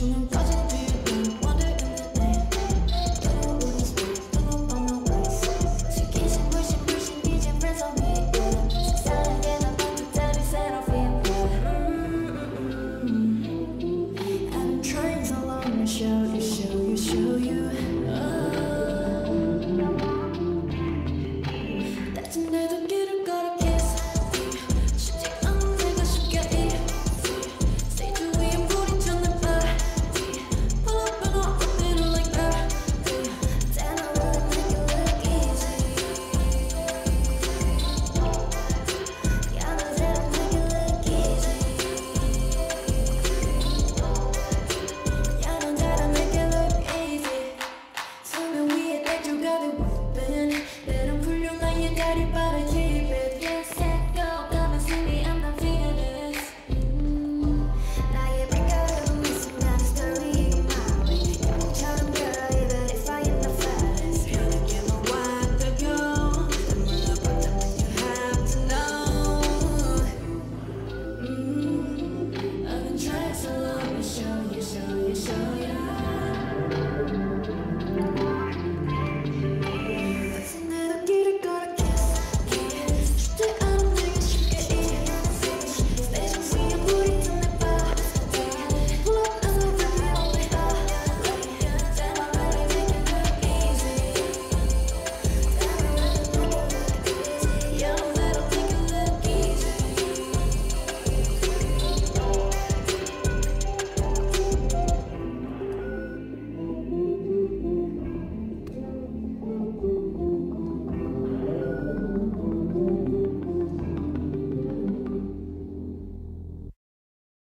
조명까지 ready, but I